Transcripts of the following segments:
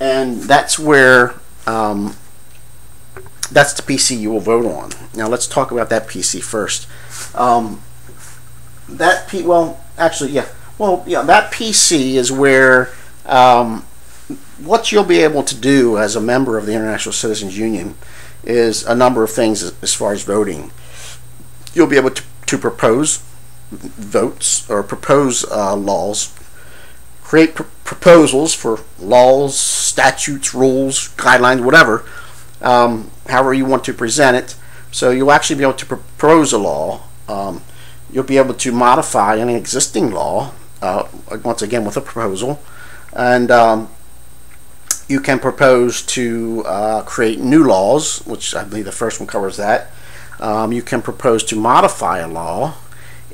and that's where um, that's the PC you will vote on. Now let's talk about that PC first. Um, that P well actually yeah well yeah that PC is where um, what you'll be able to do as a member of the International Citizens Union is a number of things as, far as voting. You'll be able to, to propose votes or propose uh, laws, create pr proposals for laws, statutes, rules, guidelines, whatever, um, however you want to present it. So you'll actually be able to propose a law. Um, you'll be able to modify an existing law, uh, once again with a proposal, and um, you can propose to uh, create new laws, which I believe the first one covers that. Um, you can propose to modify a law,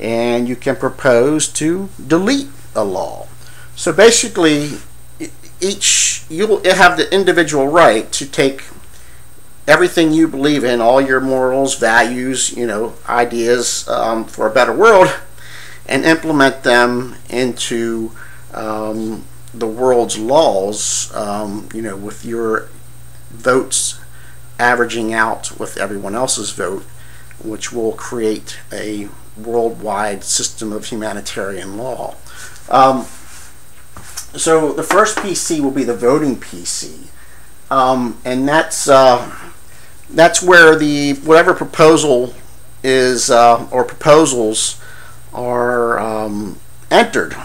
and you can propose to delete a law. So basically, each you'll have the individual right to take everything you believe in, all your morals, values, you know, ideas um, for a better world, and implement them into um, the world's laws, um, you know, with your votes averaging out with everyone else's vote, which will create a worldwide system of humanitarian law. Um, so the first PC will be the voting PC, um, and that's uh, that's where the whatever proposal is uh, or proposals are um, entered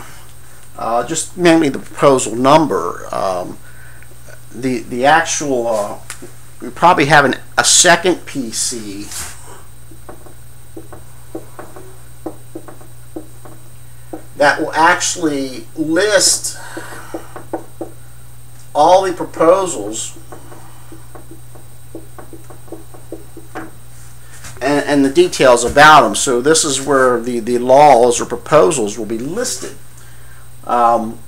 uh, just mainly the proposal number. Um, the the actual uh, we probably have an, a second PC. That will actually list all the proposals and, and the details about them. So this is where the, the laws or proposals will be listed. Um,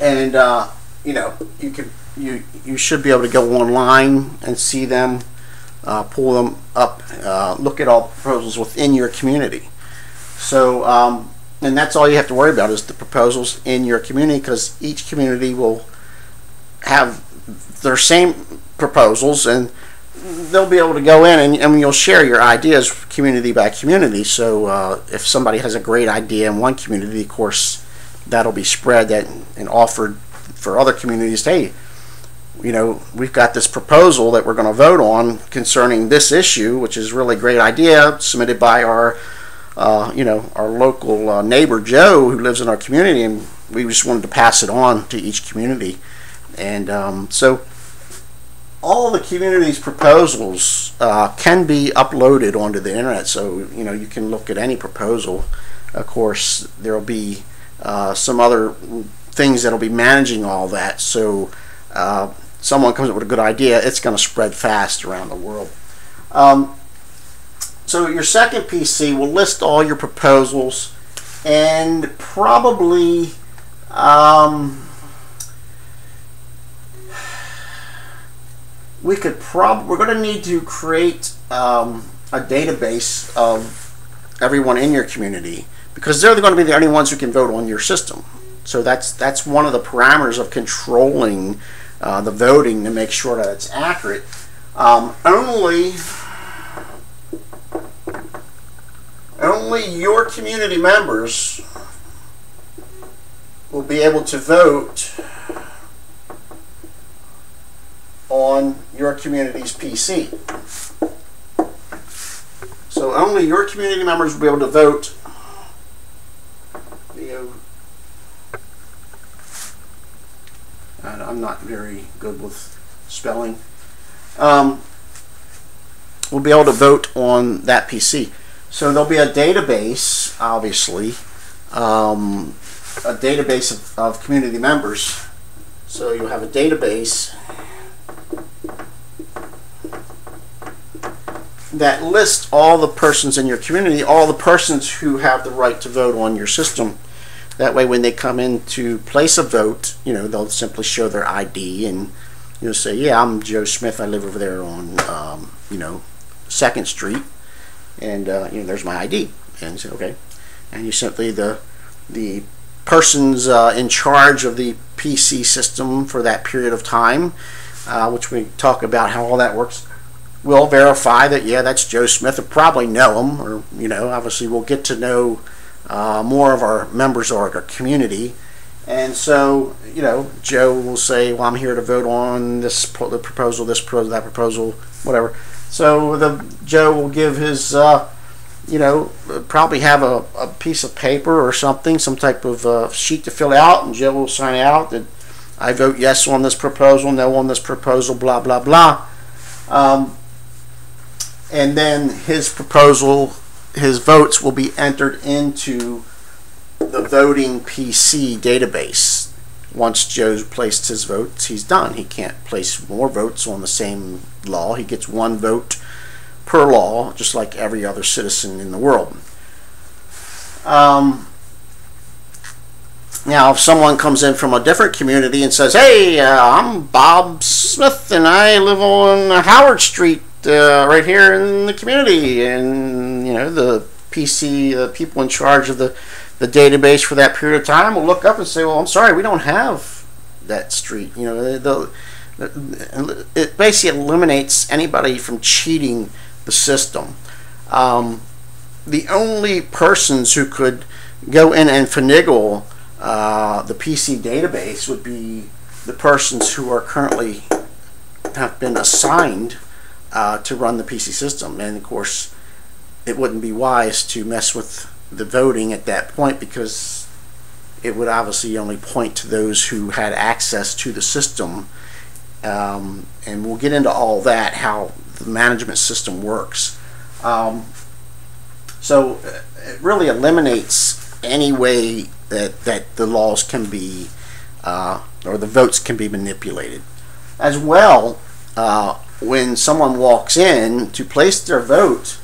and uh, you know, you can you you should be able to go online and see them, uh, pull them up, uh, look at all proposals within your community. So, um, and that's all you have to worry about is the proposals in your community because each community will have their same proposals and they'll be able to go in and, and you'll share your ideas community by community. So uh, if somebody has a great idea in one community, of course, that'll be spread that and offered for other communities. Hey, you know, we've got this proposal that we're going to vote on concerning this issue, which is really great idea, submitted by our, uh, you know, our local uh, neighbor Joe who lives in our community, and we just wanted to pass it on to each community. And um, so all the community's proposals uh, can be uploaded onto the internet. So you know you can look at any proposal. Of course, there will be uh, some other things that'll be managing all that. So uh, someone comes up with a good idea, it's going to spread fast around the world. Um, so your second PC will list all your proposals and probably. Um, we could prob we're going to need to create um, a database of everyone in your community because they're going to be the only ones who can vote on your system. So that's that's one of the parameters of controlling uh, the voting to make sure that it's accurate. Um, only only your community members will be able to vote on your community's PC. So only your community members will be able to vote. I'm not very good with spelling. Um, we'll be able to vote on that PC. So there'll be a database, obviously, um, a database of, of community members. So you'll have a database that lists all the persons in your community, all the persons who have the right to vote on your system. That way, when they come in to place a vote, you know, they'll simply show their ID and you'll say, "Yeah, I'm Joe Smith. I live over there on, um, you know, Second Street, and uh, you know, there's my ID." And say, "Okay," and you simply the the persons uh, in charge of the PC system for that period of time, uh, which we talk about how all that works. We'll verify that yeah, that's Joe Smith. Or probably know him, or you know, obviously we'll get to know uh, more of our members or our community. And so, you know, Joe will say, "Well, I'm here to vote on this the proposal, this proposal, that proposal, whatever." So the Joe will give his, uh, you know, probably have a, a piece of paper or something, some type of uh, sheet to fill out, and Joe will sign out that I vote yes on this proposal, no on this proposal, blah blah blah. Um, and then his proposal, his votes will be entered into voting PC database. Once Joe's placed his votes, he's done. He can't place more votes on the same law. He gets one vote per law, just like every other citizen in the world. Um, now, if someone comes in from a different community and says, "Hey, uh, I'm Bob Smith, and I live on Howard Street, uh, right here in the community," and you know the PC, the people in charge of the the database for that period of time will look up and say, "Well, I'm sorry, we don't have that street." You know, the, it basically eliminates anybody from cheating the system. Um, the only persons who could go in and finagle uh, the PC database would be the persons who are currently have been assigned uh, to run the PC system, and of course, it wouldn't be wise to mess with the voting at that point because it would obviously only point to those who had access to the system. Um, and we'll get into all that, how the management system works. Um, so uh, it really eliminates any way that, that the laws can be, uh, or the votes can be manipulated. As well, uh, when someone walks in to place their vote,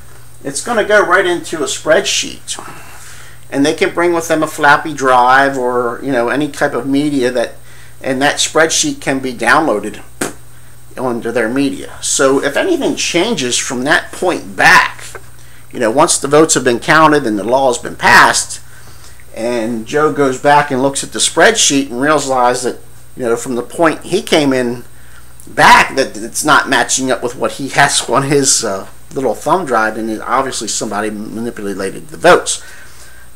it's going to go right into a spreadsheet. And they can bring with them a floppy drive or you know any type of media that and that spreadsheet can be downloaded onto their media. So if anything changes from that point back you know once the votes have been counted and the law has been passed and Joe goes back and looks at the spreadsheet and realizes that you know from the point he came in back that it's not matching up with what he has on his uh, little thumb drive, and it obviously somebody manipulated the votes.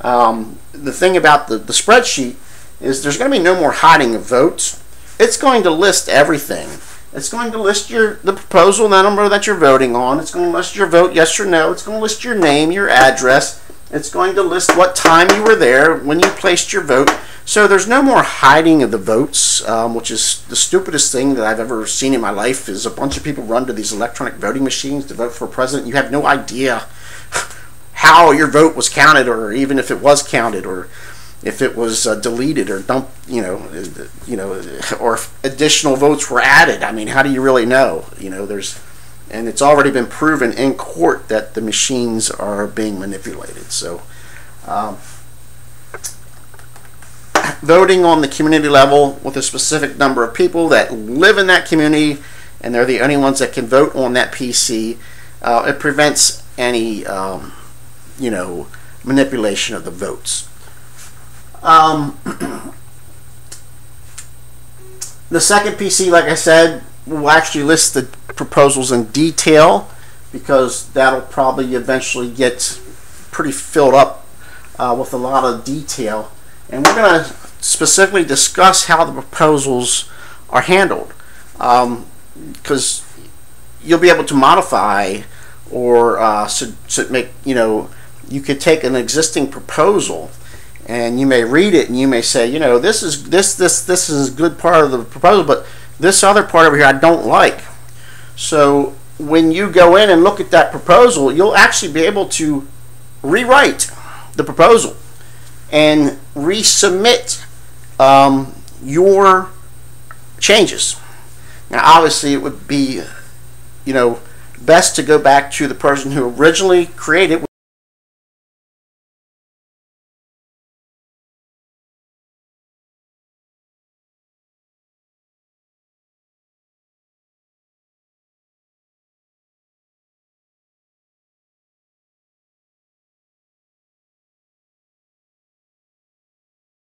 Um, the thing about the, the spreadsheet is there's going to be no more hiding of votes. It's going to list everything. It's going to list your the proposal number that you're voting on. It's going to list your vote, yes or no. It's going to list your name, your address. It's going to list what time you were there when you placed your vote. So there's no more hiding of the votes, um, which is the stupidest thing that I've ever seen in my life. Is a bunch of people run to these electronic voting machines to vote for a president. You have no idea how your vote was counted, or even if it was counted, or if it was uh, deleted or dumped, you know, you know, or additional votes were added. I mean, how do you really know? You know, there's, and it's already been proven in court that the machines are being manipulated. So. Um, voting on the community level with a specific number of people that live in that community and they're the only ones that can vote on that PC. Uh, it prevents any, um, you know, manipulation of the votes. Um, the second PC, like I said, will actually list the proposals in detail because that'll probably eventually get pretty filled up uh, with a lot of detail. And we're going to specifically discuss how the proposals are handled because um, you'll be able to modify or uh, make you know you could take an existing proposal and you may read it and you may say you know this is this this this is a good part of the proposal but this other part over here I don't like so when you go in and look at that proposal you'll actually be able to rewrite the proposal and resubmit um, your changes. Now, obviously, it would be, you know, best to go back to the person who originally created